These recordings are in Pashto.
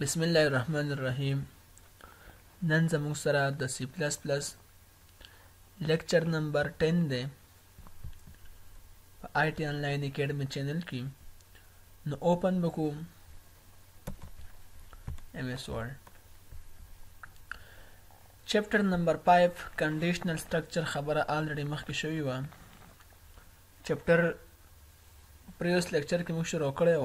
بسم الله الرحمن الرحیم نن زموږ سره د سی پلس پلس لیکچر نمبر 10 دی په آی ټی انلاین اکیډمي چینل کې نو اوپن وکړو ایم ایس ورډ چپټر نمبر 5 کنډیشنل سټرکچر خبره آلریډي مخکې شوې و چپټر پریوس لیکچر کې موږ شروع کړی و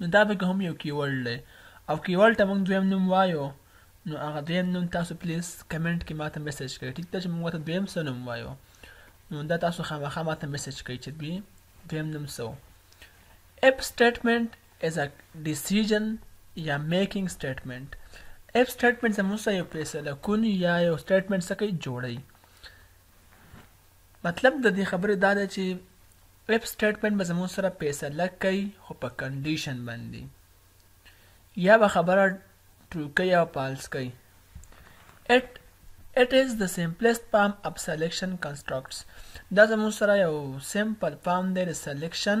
نو دا پکې هم یو کیورډ دی او کیورډ ته موږ دویم نوم وایو نو هغه دویم نوم تاسو پلیز کمنټ کې ماته میسج کړئ ټیک ده چې موږ ورته دویم څه نوم وایو نو دا تاسو خامخا ماته میسج کړئ چې دوی دویم نوم څه اف سټیټمنټ از ا ډیسیژن یا میکینګ سټیټمنټ اف سټیټمنټ زموږ سره یو فیصله کون یا یو سټیټمنټ څه کوي جوړوي مطلب د دې خبرې دا ده چې اف سټیټمنټ به زموږ سره فیصله کوي خو په کنډیشن باندې یا به خبره ټرو کوي او پالس کوي اټ It is the simplest form of selection constructs. دا زموږ سره یو سیمپل فارم دی د سلیکشن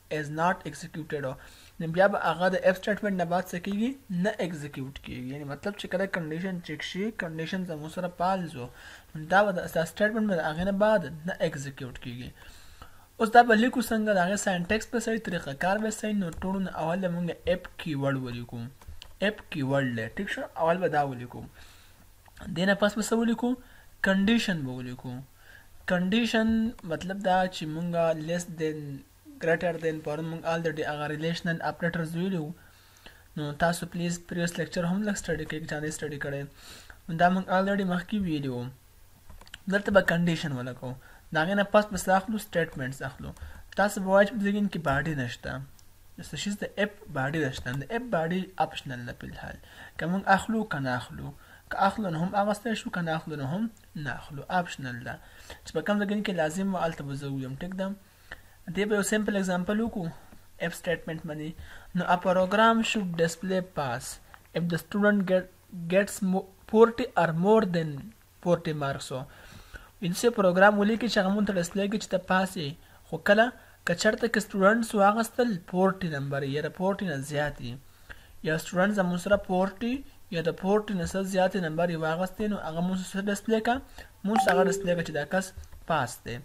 is not executed نو بیا به هغه د اف سټیټمنټ نه بعد څه کیږي نه ایگزیکیوټ کیږي یعنی مطلب چې کله کنډیشن چک شي کنډیشن زمو سره پالز وو نو دا به د اساس سټیټمنټ به هغه نه بعد نه ایگزیکیوټ کیږي اوس دا به لیکو څنګه دا غي سینټیکس په صحیح طریقه کار به صحیح نو ټولو نه اول به موږ اپ کیورډ ولیکو اپ کیورډ لې ټیک شو اول به دا ولیکو دې نه پس به څه ولیکو کنډیشن به ولیکو کنډیشن مطلب دا چې مونږه لیس دین ګریټر دین پرون مونږ الریډي هغه ریلیشنل اپریټرز ویلو نو تاسو پلیز پریوس لیکچر هم لږ سټډي کړئ چې نه سټډي کړئ نو دا مونږ الریډي مخکې ویلو دلته به کنډیشن ولګو دا غینه پس بس اخلو سټیټمنټس اخلو تاسو به وایي چې دغه کې باډي نشته د سشیز د اپ باډي نشته د اپ باډي اپشنل ده په الحال که موږ اخلو که نه اخلو که اخلو نو هم اغستی شو که نه اخلو نو هم نه اخلو اپشنل ده چې په کوم ځای کې لازم و هلته به زه ویم ټیک ده دې به یو سمپل اگزامپل وکړو اف سټیټمنټ باندې نو ا پروګرام شوډ ډسپلی پاس اف د سټوډنټ ګیټس 40 اور مور دین پورته مارک سو وي دسې پروګرام ولیکي چې هغه مونږ ته ړسلیږي چې ته پاس یی خو کله که چرته که سټوډنټس واغستل پورټي نمبر یی د پورټي نه زیات یی یو سټوډنټ زمونږ سره پورټي یا د پورټي نه څه زیات نمبر یی واغستې نو هغه مونږ ته ړسلیږه مونږ ته هغه ړسلیږه چې دا کس پاس دی.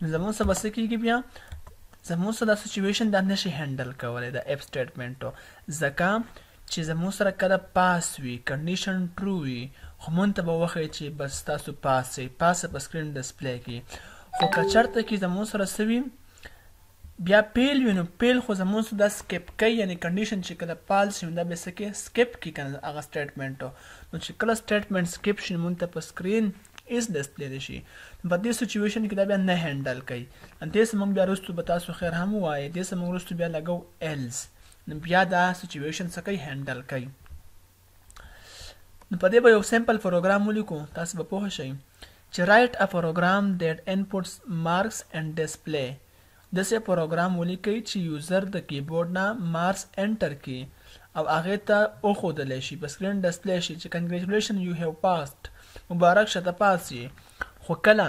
نو زموږ سره به څه کېږي بیا زموږ سره دا سچویشن دا نشي هینډل کولی د اف سټیټمنټو ځکه چې زموږ سره کله پاس وي کنډیشن ټرو وي خو مونږ ته به وښیي چې بس تاسو پاس یئ پاس په سکرین ډسپلی کې خو که چرته کې زموږ سره څه وي بیا پیل وی نو پیل خو زمونږ سره دا سکیپ کوي یعنی کنډیشن چی کله پال شي نو دا بیا څه کوي سکیپ کوي کنه هغه سټیټمنټ نو چی کله سټیټمنټ سکیپ شي نو مونږ ته په سکرین هیڅ ډسپلی نشي نو په دی سچویشن کی دا بیا نه هینډل کوي نو دی څه مونږ بیا روستو به تاسو خیر هم ووایې دی څه مونږ روستو بیا لګو ایلز نو بیا دا سچویشن څه کوي هینډل کوي. نو په دې به یو سیمپل پروګرام ولیکو تاسو به پوه شئ چې رائټ ا پروګرام دیټ انپوټس مارکس اینډ ډیسپلی داسې پروګرام ولیکئ چې یوزر د کیبورډ نه مارکس انټر کړي او هغه ته وښودل شي په سکرین ډسپلی شي چې کنګریچولیشن یو هیو پاسټ مبارک شه ته پاس یې خو کله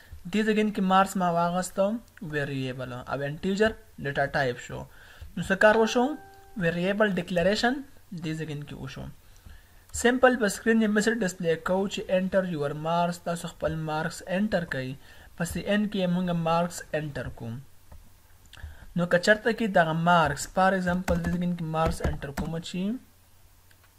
دې زګین کې مارس ما واغسته ویریبل او انټیجر ډیټا ټایپ شو نو څه کار وشو ویریبل ډیکلریشن دې زګین کې وشو سیمپل په سکرین یې میسج ډسپلی کوو چې انټر یور مارکس تاسو خپل مارکس انټر کړئ په سی ان کې موږ مارکس انټر کوم نو که چرته کې دغه مارکس فار ایگزامپل د دې کې مارکس انټر کوم چې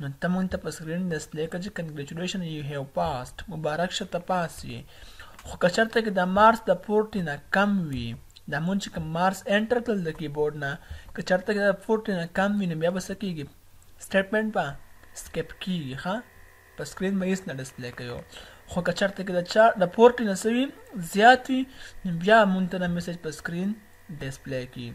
نو ته مونږ ته په سکرین ډسپلی که چې کنګریچولیشن یو هیو پاسټ مبارک شه ته پاس یې خو که چرته کې دا مارس د فورټی نه کم وي دا مونږ چې کوم مارس انټر کړل د کیبورډ نه که چرته کې دا فورټی نه کم وي نو بیا به څه کیږي سټیټمنټ به سکیپ کیږي ښه په سکرین به هیڅ نه ډسپلی کوي خو که چرته کې د چار د فورټی نه سوي زیات وي نو بیا مونږ ته دا میسج په سکرین ډسپلی کیږي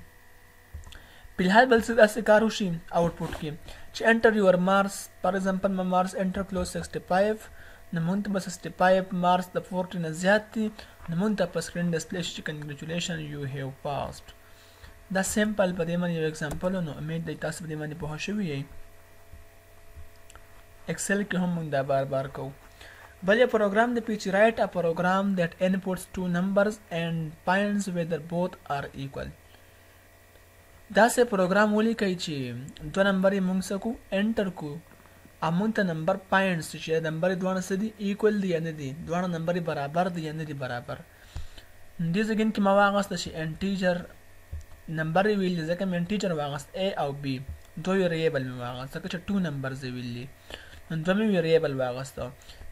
فی الحال بل څه داسې کار وشي آوټپوټ کې چې انټر یور مارس فار ایگزامپل ما مارس انټر کړو 65 نو مونږ ته به 65 مارس د 40 نه زیات دي نو مونږ ته په سکرین ډسپلی شي چې کنګریچولیشن یو هیو پاسډ دا سیمپل په دې باندې یو ایگزامپل نو امید دی تاسو په دې باندې پوه شوي یئ ایکسل کې هم مونږ دا بار بار کوو بل یو پروګرام دی پیچ رائټ ا پروګرام دیټ انپوټس ټو نمبرز اینډ فاینډز ویدر بوت آر ایکوال داسې پروګرام ولیکئ چې دوه نمبر یې مونږ څه کو انټر کو او مونږ ته نمبر پاینټس چې دا نمبر دواړه څه دي ایکول دي یا نه دي دواړه نمبر برابر دي یا نه دي برابر دې ځګین کې ما واغست چې انټیجر نمبر یې ویل ځکه مې انټیجر واغست a او b دو ویریبل مې واغست ځکه چې ټو نمبرز یې ویل دي نو دوه مې ویریبل واغست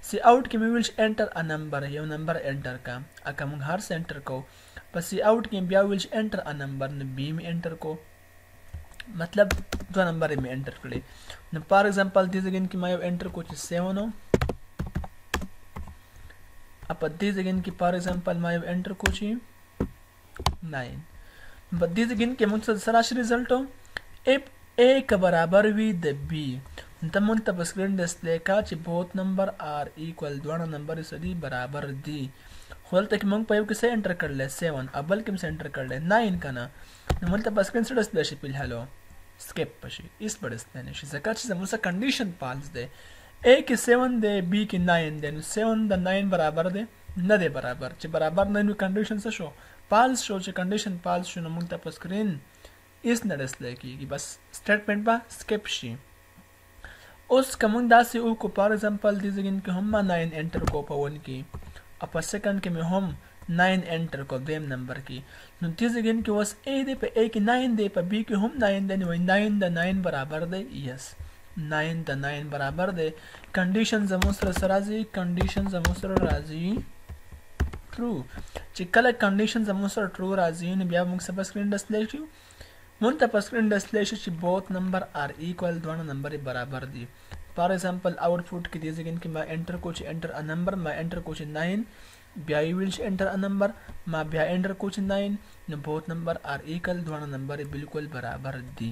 سی آوټ کې مې ویل چې انټر ا نمبر یو نمبر انټر کا اکه مونږ هر څه انټر کوو په سی اوټ کې بیا ویل چې انټر ا نمبر نو بی می انټر کو مطلب دوه نمبر می انټر کړي نو فار ایگزامپل دې ځګین کې ما یو انټر کو چې 7 او په دې ځګین کې فار ایگزامپل ما یو انټر کو چې 9 په دې ځګین کې موږ سره راشي رزلټ اف اې که برابر وي د بي نو ته مونږ ته په سکرین ډسپلې کا چې بوت نمبر ار ایکول دواړه نمبر څه دي برابر دي خو دلته کې مونږ په یو کې څه انټر کړل 7 او بل کې څه انټر کړل 9 کنه نو مونږ ته په سکرین څه ډسپلې شي په الحالو سکیپ پشي ایس په ډسپلې نشي ځکه چې زموږ څه کنډیشن پالس دی اې کې 7 دی بي کې 9 دی نو 7 د 9 برابر دی نه دی برابر چې برابر نه نو کنډیشن څه شو پالس شو چې کنډیشن پالس شو نو مونږ ته په سکرین هیڅ نه ډسپلې کیږي بس سټیټمنټ به سکیپ شي اوس که مونږ داسې وکړو فار ایگزامپل دې ځګین کې هم ما 9 انټر کو په ون کې او په سیکنډ کې مې هم 9 انټر کو دویم نمبر کې نو دې ځګین کې اوس ای دی په ای کې 9 دی په بی کې هم 9 دی نو 9 د 9 برابر دی یس ناین ته ناین برابر دی کنډیشن زموږ سره سره راځي کنډیشن زموږ سره راځي ټرو چې کله کنډیشن زموږ سره ټرو راځي نو بیا موږ سره سکرین ډسپلی شي مونږ ته په سکرین ډسپلی شي چې بوت نمبر ار ایکوال دواړه نمبر برابر دي فار ایگزامپل آوټپوټ کې دې ځګن کې ما انټر کو چې انټر ا نمبر ما انټر کو چې 9 بیا یې ویل چې انټر ا نمبر ما بیا انټر کو چې 9 نو بوت نمبر ار ایکوال دواړه نمبر بالکل برابر دي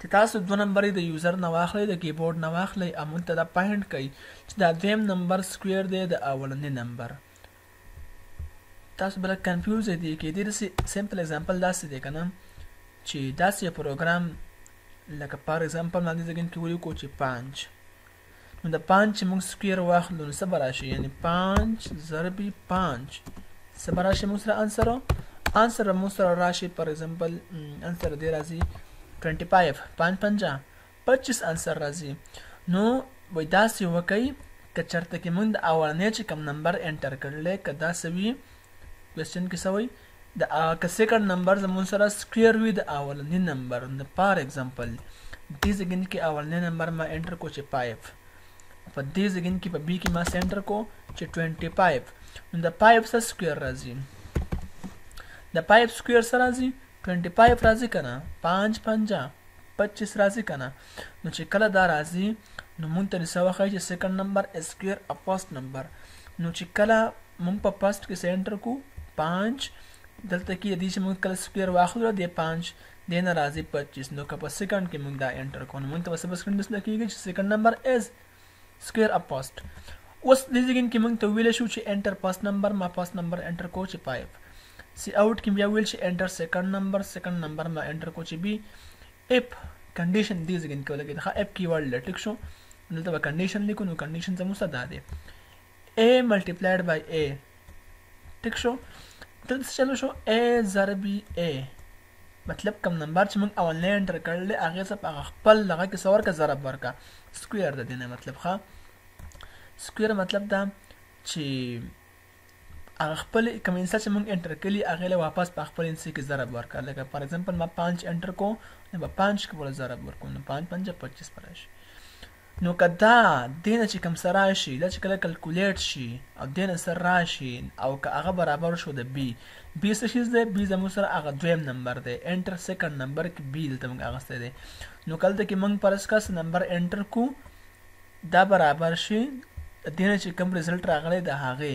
چې تاسو دوه نمبري د یوزر نه واخلئ د کیبورډ نه واخلئ او موږ ته دا پاینټ کړئ چې دا دویم نمبر سکویر دی د اولني نمبر تاسو بلک کنفیوز دي کې دې سي سمپل اگزامپل داسې دی کنه چې داسې پروګرام لکه پار اگزامپل باندې ځګن کې ولیکو چې 5 نو د پنج چې موږ سکویر واخلو نو څه به راشي یعنې پنج ضرب پنج څه به راشي موږ سره انسر انسر به موږ سره راشي پر ایگزامپل انسر دی راځي 25 پنج پنجا پچیس انسر راځي نو وای داسې وکړئ که چېرته کې موږ د اولنی چې کوم نمبر انټر کړلی که دا سوي کوېسچن کې سوی د ا که سیکنډ نمبر زمون سره سکویر وی د اولنی نمبر نه پار ایکزامپل دی زګین کی اولنی نمبر ما انټر کو چه 5 په دی زګین کی په بی کی ما سنټر کو چه 25 نو د 5 سره سکویر راځی د 5 سکویر سره راځی 25 راځی کنه 5 50 25 راځی کنه نو چې کله دا راځی نو مونږ ته نسوخه چې سیکنډ نمبر سکویر اپوست نمبر نو چې کله موږ په فرست کې سنټر کو 5 دلته کې دې چې موږ کله سکوير واخلو د 5 د نه راځي 25 نو که په سکند کې موږ دا انټر کو نو موږ ته په سکند څه کېږي چې سکند نمبر از سکوير اپ فرست اوس دې ځګین کې موږ ته ویل شو چې انټر فرست نمبر ما فرست نمبر انټر کو چې 5 سی اوټ کې بیا ویل چې انټر سکند نمبر سکند نمبر ما انټر کو چې بي اپ کنډیشن دې ځګین کې ولګي دا اپ کیورډ لټک شو نو دا کنډیشن لیکو نو کنډیشن زموږ سره ده a multiplied by a ټیک شو دلته څه چلو شو a ضرب a مطلب کم نمبر چې موږ اولنې انټر کړل دی هغې څه په هغه خپل دغه کې څه ورکړه ضرب ورکړه سکویر د دې نه مطلب ښه سکویر مطلب دا چې هغه خپل کوم انسا چې موږ انټر کړي هغه له واپس په خپل انسا کې ضرب ورکړه لکه فار ایگزامپل ما 5 انټر کو نو په 5 کې ول ضرب ورکوم نو 5 5 25 پر شي نو که دا دې نه چې کوم څه راشي دا چې کله کلکولیټ شي او دې نه څه راشي او که هغه برابر شو د بي بي څه شیز دی بي زموږ سره هغه دویم نمبر دی انټر سیکنډ نمبر کې بي دلته موږ اغستی دی نو کلته کې موږ پرس کا څه نمبر انټر کو دا برابر شي دې نه چې کوم رزلټ راغلی د هغې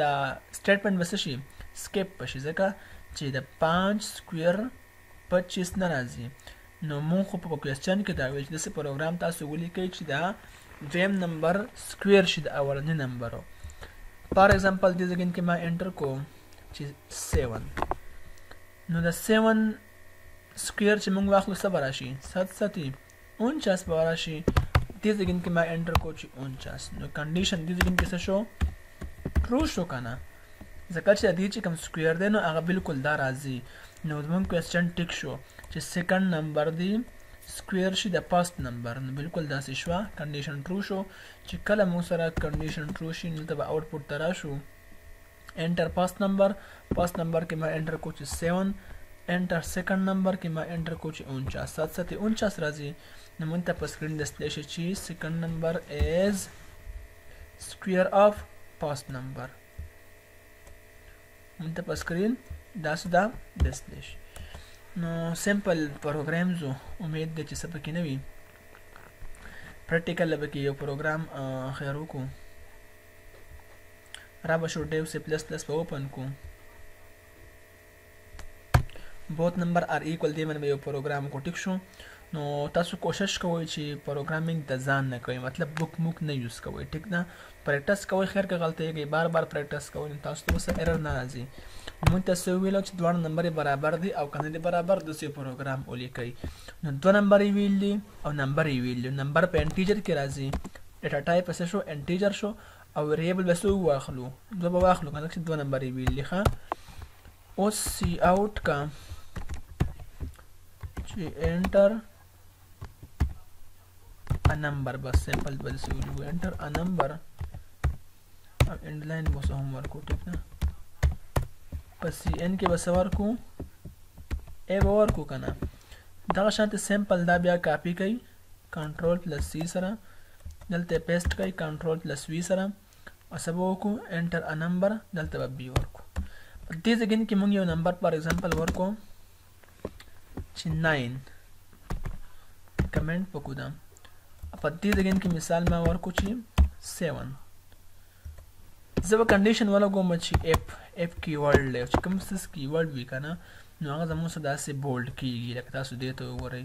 دا سټیټمنټ به څه شي سکیپ به شي ځکه چې د پنج سکویر پچیس نه راځي نو مونږ خو په کوېسچن کې دا ویل چې داسې پروګرام تاسو ولیکئ چې دا دویم نمبر سکویر شي د اولني نمبرو فار ایگزامپل دې ځای کې ما انټر کو چې 7 نو د 7 سکویر چې مونږ واخلو څه به راشي 7 ستی 49 به راشي دې ځای کې ما انټر کو چې 49 نو کنډیشن دې ځای کې څه شو ټرو شو کنه ځکه چې دې چې کوم سکوير دی نو هغه بالکل دا راځي نو زموږ کوېسچن ټیک شو چې سیکنډ نمبر دی سکوير شي د پاست نمبر نو بالکل داسې شو کنډیشن ټرو شو چې کله مو سره کنډیشن ټرو شي نو ته به آوټپوټ ته راشو انټر پاست نمبر پاست نمبر کې ما انټر کو چې 7 انټر سیکنډ نمبر کې ما انټر کو چې 49 سات سات 49 راځي نو مونږ ته په سکرین ډسپلی شي چې سیکنډ نمبر از سکوير اف پاست نمبر مونږ ته په سکرین دا څه دا ډسپلی شي نو سمپل پروګرامز امید ده چې سبق نه وي پریکټیکل به کې یو پروګرام خیر وکړو را به شو ډیو سي پلس پلس به اوپن کو بوت نمبر ار ایکول دی باندې یو پروګرام کو ټیک شو نو تاسو کوشش کوئ چې پروګرامینګ د ځان نه کوئ مطلب بوک موک نه یوز کوئ ټیک ده پریکټس کوئ خیر که غلطه یې بار بار پریکټس کوئ نو تاسو ته وسه ایرر نه راځي موږ تاسو ویلو چې دوه نمبر برابر دي او کنه دي برابر د سی پروګرام ولیکئ نو دوه نمبر ویل دي او نمبر ویل دي نمبر په انټیجر کې راځي ډیټا ټایپ به څه شو انټیجر شو او ویریبل به څه واخلو دوه به واخلو کنه چې دوه نمبر یې ویل دي ښه اوس سی اوټ کا چې انټر ا نمبر بس سمپل بل څه ویلو انټر ا نمبر او انډ لاین به څه هم ورکو ټیک ده په سی ان کې به څه ورکو ای به ورکو کنه دغه شانته سمپل دا بیا کاپی کوي کنټرول پلس سی سره دلته پیسټ کړئ کنټرول پلس وی سره او څه به وکړو انټر ا نمبر دلته به بي ورکړو په دې ځای کې موږ یو نمبر فار ایگزامپل ورکړو چې 9 کمنټ وکړو دا په دې ځای کې مثال ما ورکړو چې 7 زه به کنډیشن ولګوم چې اف اف کیورډ دی چې کوم څه کیورډ وي که نه نو هغه زموږ سره داسې بولډ کېږي لکه تاسو دې ته وګورئ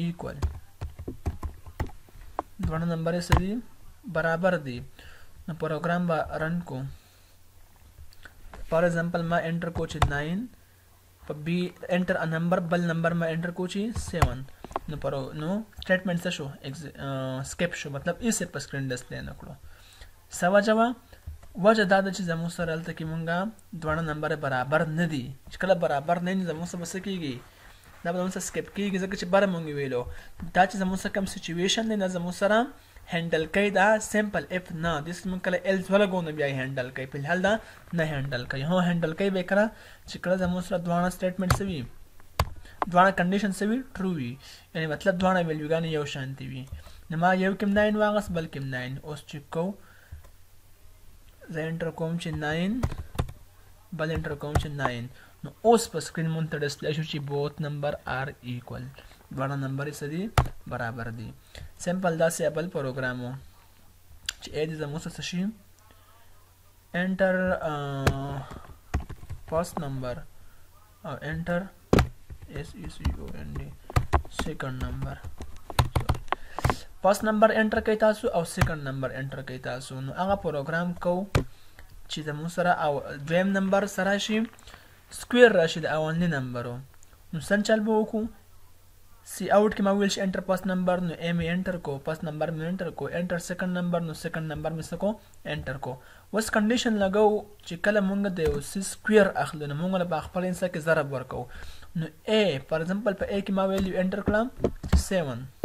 ایکول دوه نمبر یې سدي برابر دي نو پروګرام به رن کو فار ایگزامپل ما انټر کو چې 9 په بي انټر ا نمبر بل نمبر ما انټر کو چې 7 نو پرو نو سټیټمنټ څه شو سکیپ شو مطلب ایسه په سکرین ډسپلی نه کړو سوا جواب وجه دا ده چې زموږ سره هلته کې مونږه دواړه نمبر برابر نه دي چې کله برابر نه وي زموږ سره به څه کېږي دا به زموږ سره سکیپ کیږي ځکه چې بره مونږ ویلو دا چې زموږ سره کوم سچویشن دی نه زموږ سره هندل کوي دا سیمپل اف نه د سمون کله ال ولګو نو بیا هندل کوي په الحال دا نه هندل کوي هو هندل کوي به کړه چې کله زموږ سره دواړه سټیټمنټ سوي دواړه کنډیشن سوي ټرو وي یعنی مطلب دواړه ویلیوګانې یو شانتي وي نو ما یو کم 9 واغس بل کم 9 اوس چک کو زه انټر کوم چې 9 بل انټر کوم چې 9 نو اوس په سکرین مونږ ته ډسپلی شو چې بوت نمبر آر ایکول دواړه نمبر څه دي برابر دي سمپل دا سه بل پروګرام وو چې اې دې زموږ څه شي انټر فرست نمبر او انټر اس ای سی او ان ډي سیکنډ نمبر فرست نمبر انټر کوي تاسو او سیکنډ نمبر انټر کوي تاسو نو هغه پروګرام کو چې زموږ سره او دویم نمبر سره شي سکوير راشي د اولنی نمبرو نو څنګه چل به وکړو سی اوټ کې ما ویل چې انټر پس نمبر نو ایم انټر کو پس نمبر مې انټر کو انټر سیکنډ نمبر نو سیکنډ نمبر مې سکو انټر کو اوس کنډیشن لګاو چې کله مونږ د یو سی سکوير اخلو نو مونږ له خپل انسا کې ضرب ورکو نو ا فار ایگزامپل په ا کې ما ویلیو انټر کړم 7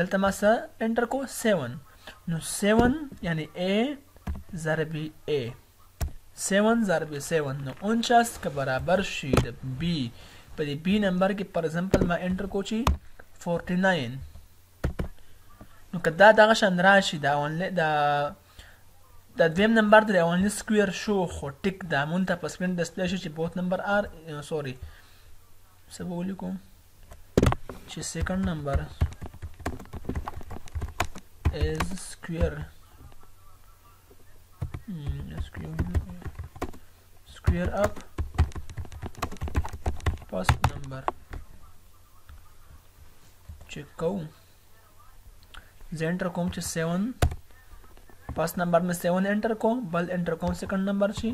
دلته ما سه انټر کو 7 نو 7 یعنی a ضرب a 7 ضرب 7 نو 49 که برابر شي د b په دې b نمبر کې پر ایگزامپل ما انټر کو چی 49 نو که دا دغه شان راشي دا اونلی دا د دویم نمبر د لیونی سکویر شو خو ټیک دا مون ته په سپین ډسپلی شو چې بوت نمبر آر سوري څه به ولیکو چې سیکنډ نمبر is square mm, square square up first number check out زه انټر کوم چې 7 فرست نمبر مې 7 انټر کوم بل انټر کوم سیکنډ نمبر چې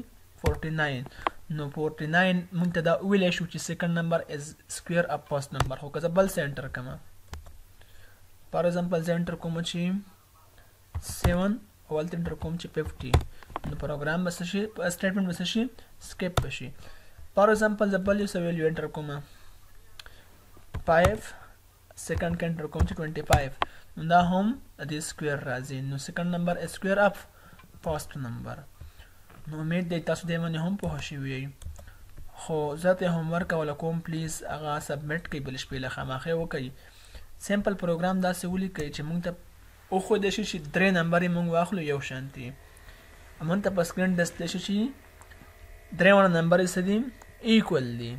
49 نو 49 مونږ ته دا ویلی شو چې سیکنډ نمبر از سکویر اپ فرست نمبر خو که زه بل څه انټر کوم فار ایگزامپل زه انټر کوم چې 7 اول ته انټر کوم چې 50 نو پروګرام به څه شي سټیټمنټ به څه شي سکیپ به شي فار ایگزامپل زه بل یو څه ویلیو انټر کوم 5 سیکنډ کنټر کوم چې 25 نو دا هم د سکوير راځي نو سیکنډ نمبر سکوير اف فرست نمبر نو امید دی تاسو دې باندې هم پوه شوي خو زه ته هوم ورک ولا کوم پلیز هغه سبمټ کړئ بل شپې له خامخې وکړئ سیمپل پروګرام داسې ولیکئ چې مونږ ته او خو د شي چې درې نمبر مونږ واخلو یو شانتي مونږ ته په سکرین ډسپلی شي چې درې ونه نمبر سدي ایکوال دي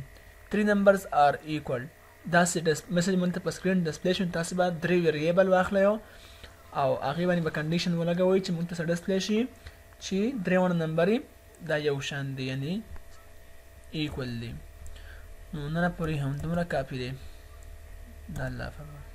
3 numbers are equal داسې ډسپ مسج مونږ ته په سکرین ډسپلې شي نو تاسې به درې ویریبل واخلئ او هغې باندې به کنډیشن ولګوئ چې مونږ ته څه ډسپلې شي چې درې واړه نمبرې دا یو شان دي یعنی ایکول دي نو نن پورې هم دومره کافي دی د الله فرمان